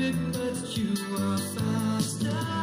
quick, but you are faster.